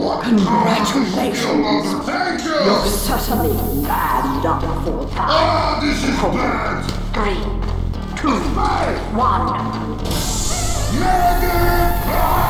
Congratulations. Thank you! You're certainly manned up for that. Ah, this is bad! Three, two, one. Medic!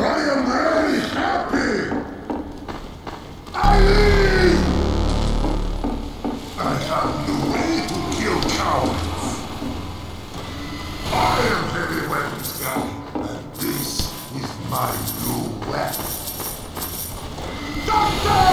I am very happy! I live! I have the way to kill cowards. I am heavy weapons guy, and this is my new weapon. Doctor!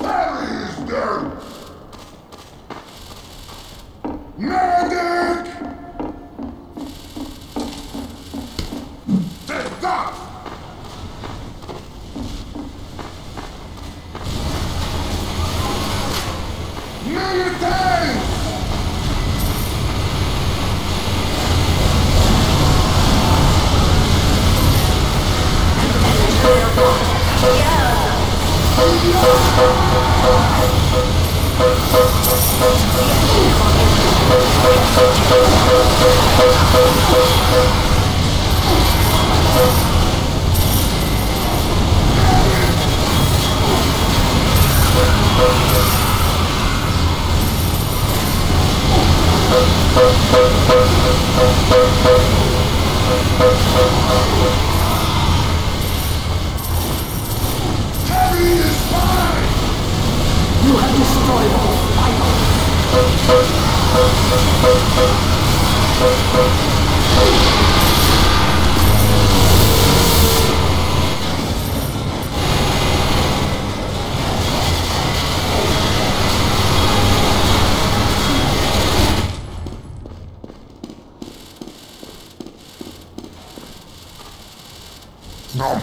Heavy is dead! Medic! Take that! Militants! Heavy is fine! You have destroyed all fighters. Nom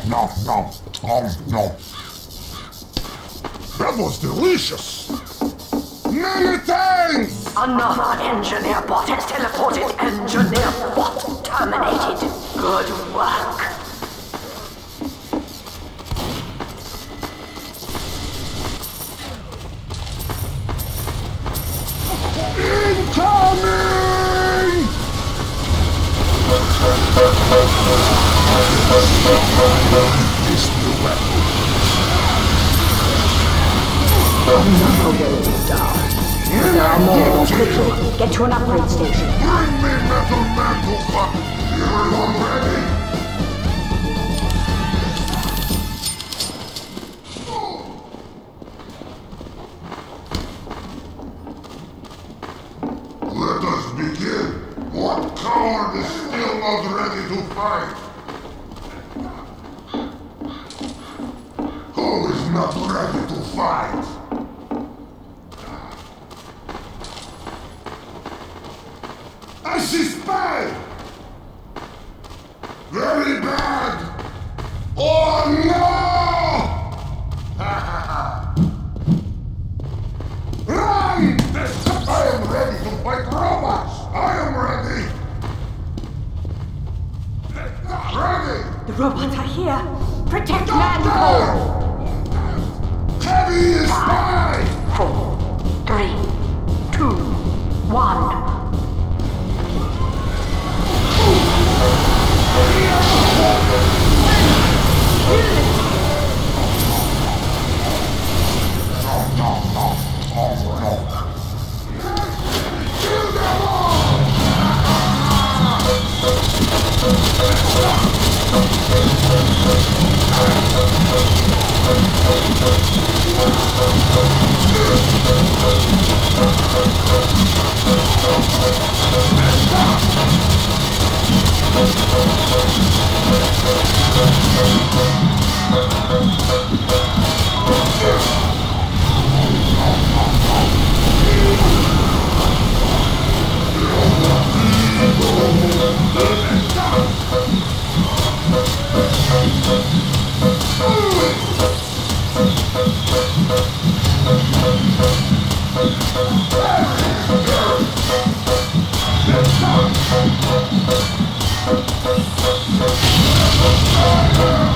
nom nom nom nom. That was delicious! Another engineer bot has teleported. Engineer bot terminated. Good work. Incoming! This new weapon. Get to an upgrade station. Bring me Metal Button! Here already! Five, four, three, two, one. Thank Oh! Let's go.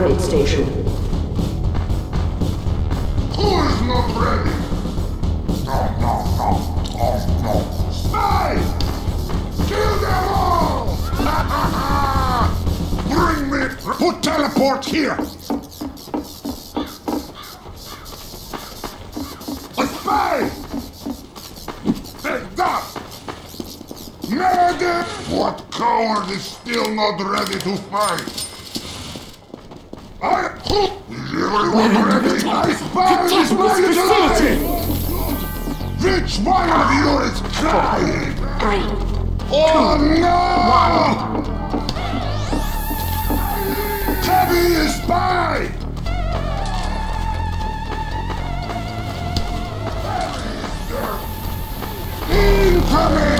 Upgrade station. Who is not ready? No, no, no, no, no. Spies! Kill them all! Bring me... Put teleport here! Spy! That! Medic! What coward is still not ready to fight? I... I spy this my Which one of you is crying? Three. Oh no! Heavy is spy! Incoming!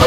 No,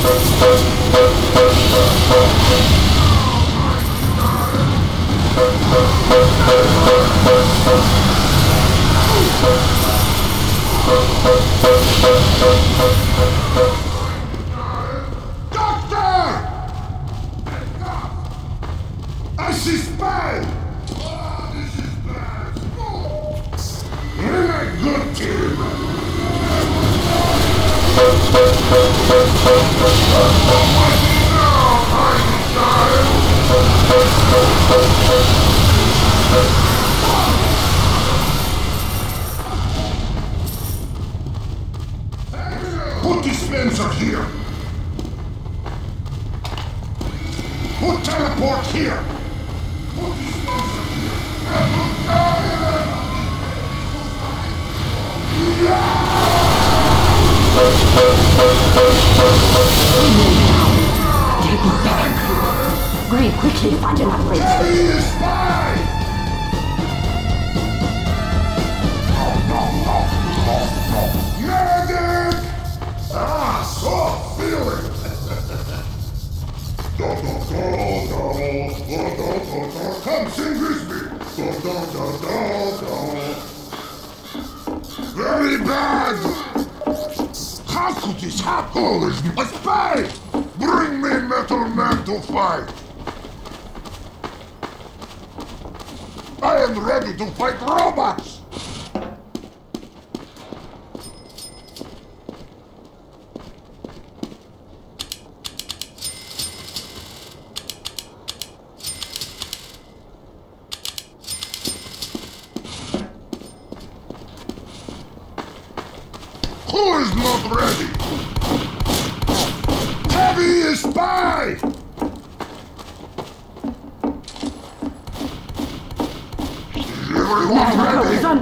Doctor! I see spy! Put dispenser here!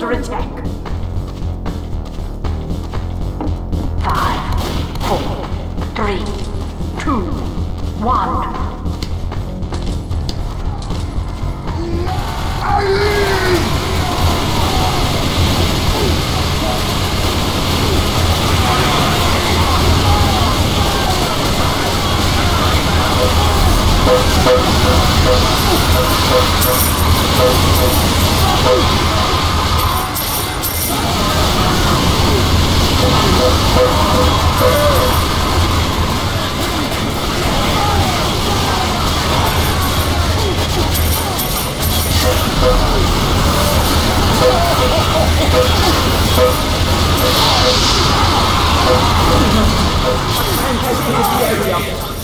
Under attack.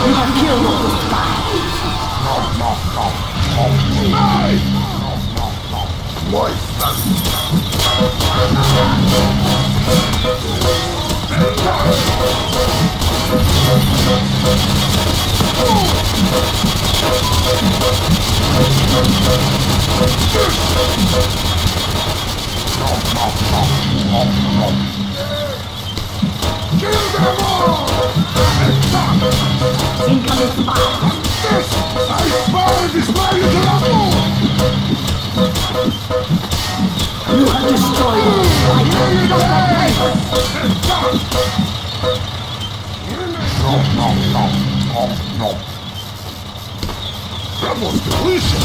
You Kill them all! Incoming. I fire this man is alive! You have destroyed all the spies. That was delicious!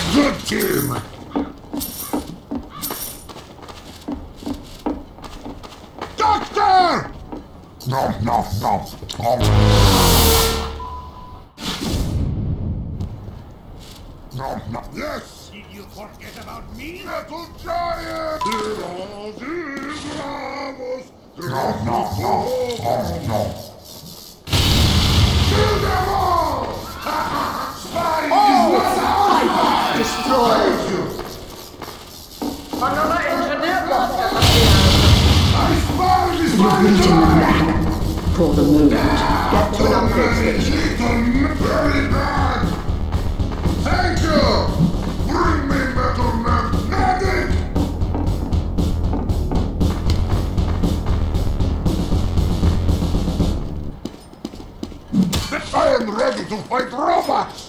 You're good team! Doctor! No, no, no. Oh. No, no. Yes! Did you forget about me? Metal Giant! Heroes is bravos! No, no, no. Oh, no. Oh, Destroyed! Another engineer bot has appeared. I spy this You back. For the moment. Get to an station. Very bad! Thank you! Bring me Metal Man Medic! I am ready to fight robots!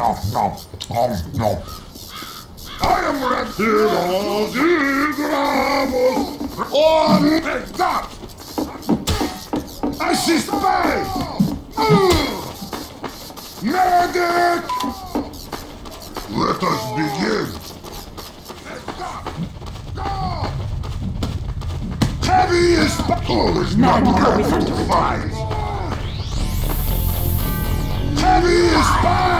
No, no, no. Oh, no. I am ready. Gramos. On see space. Medic. Let us begin. Heavy is oh, is not Man, go with ready to fight. Heavy is spy.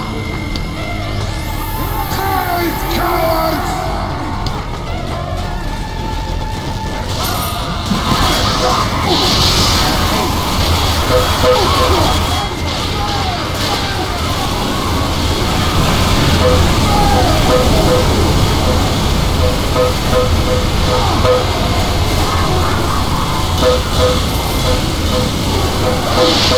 No,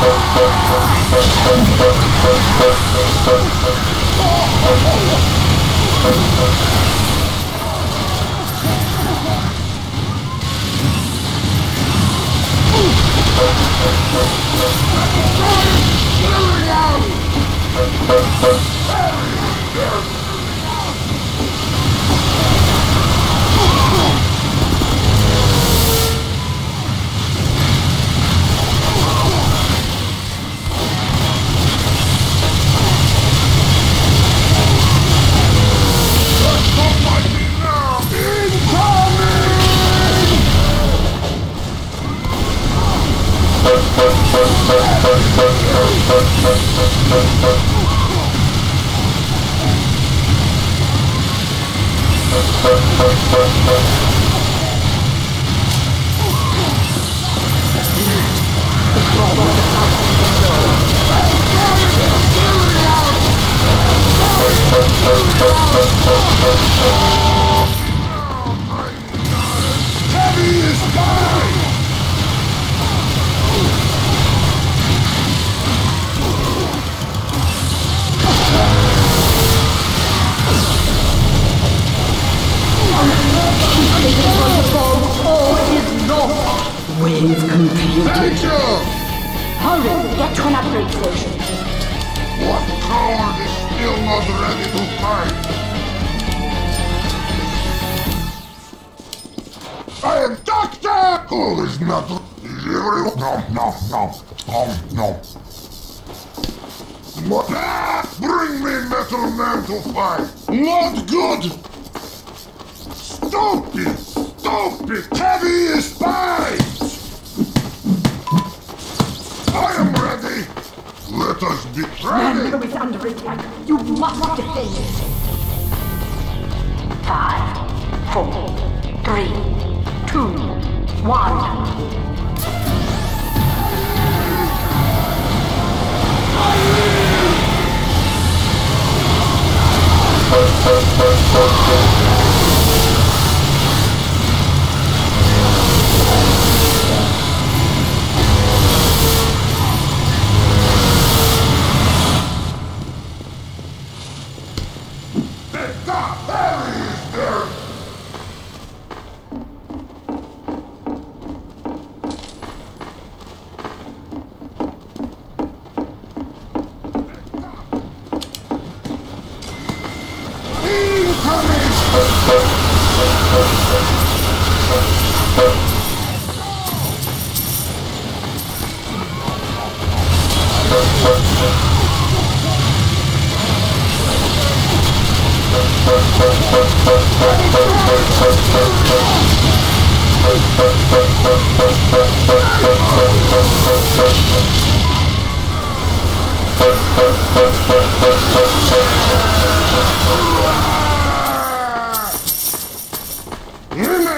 Here we! Heavy repeated. Hurry, get to an upgrade station. What coward is still not ready to fight? I am Doctor! Who is not... Is everyone... No, no, no. No. Ah, bring me Metal Man to fight! Not good! Stupid! Stupid! Heavy is fine! Let us be friends! Who is under attack? You must defend it. Five, four, three, two, one.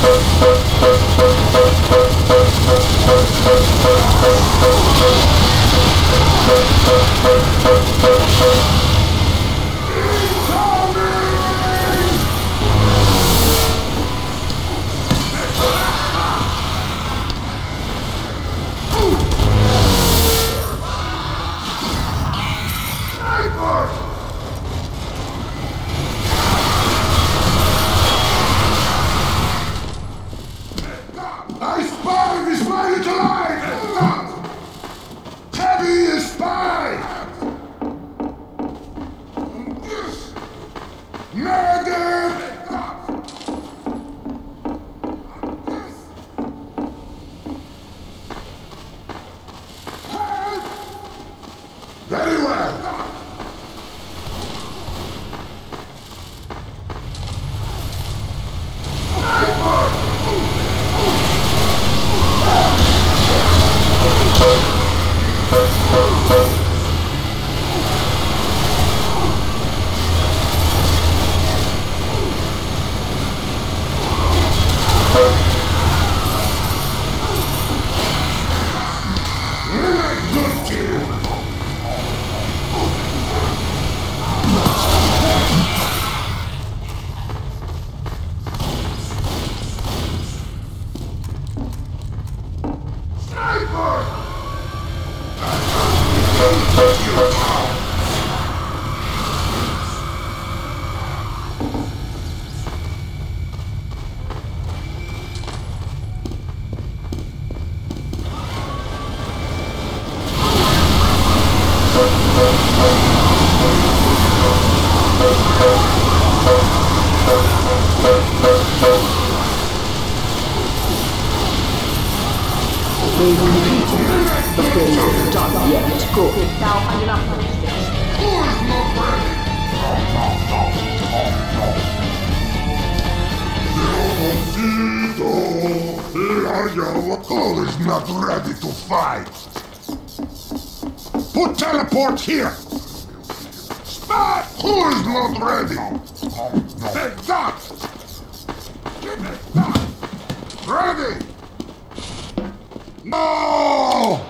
Thank you. Put teleport here! Spot! Who is not ready? Take that! Give me that! Ready! No!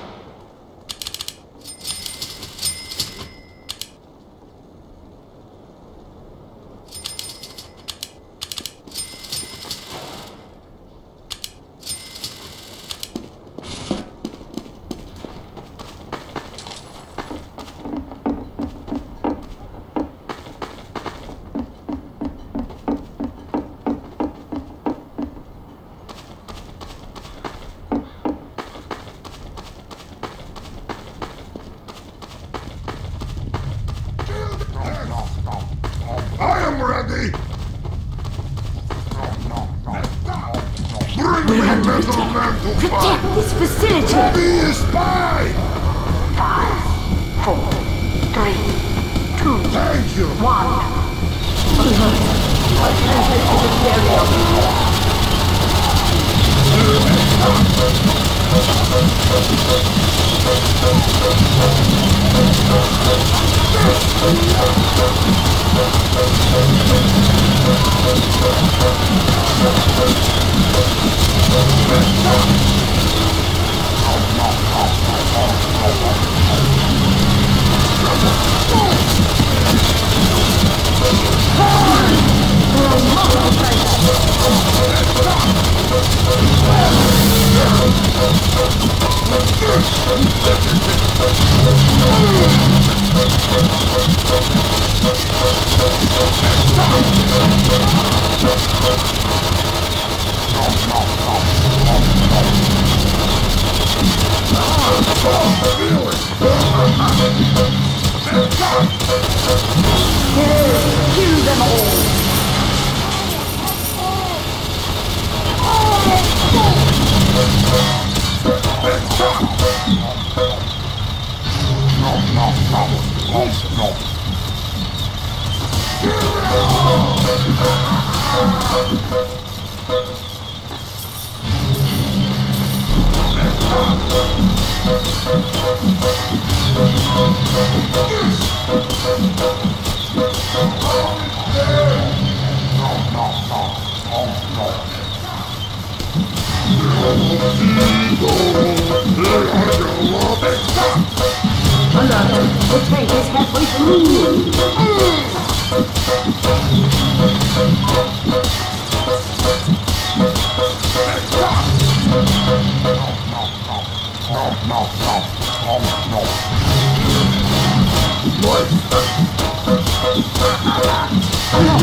Tank is halfway through!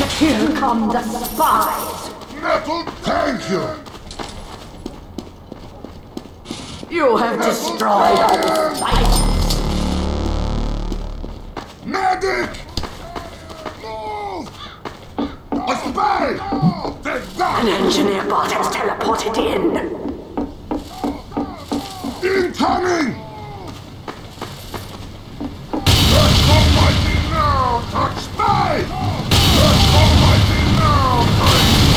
Here come the spies! Metal, thank you! You have destroyed our fight! Medic! Move! A spy! Take An engineer bot has teleported in! Incoming! Let's almighty now, touch spy!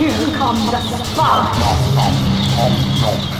Here come the spies!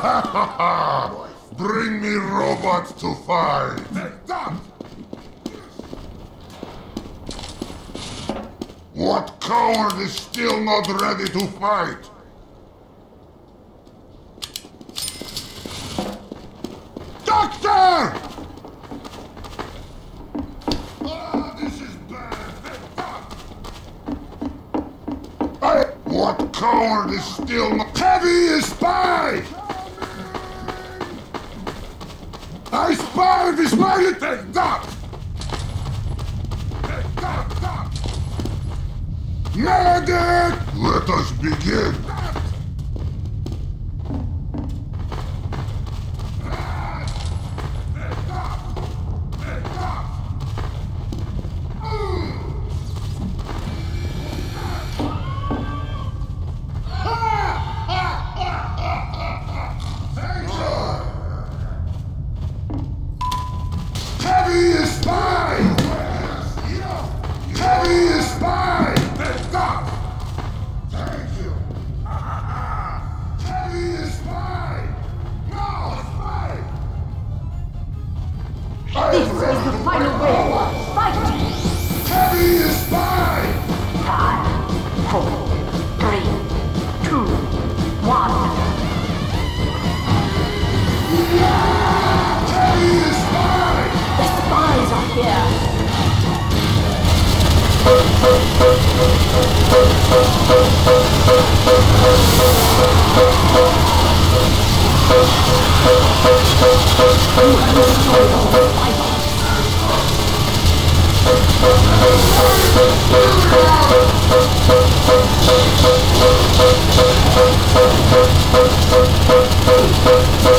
Bring me robots to fight! Take that! What coward is still not ready to fight? Doctor! Ah, this is bad. I, what coward is still not... Heavy is spy! I spy this! Take that! that. Medic! Let us begin! I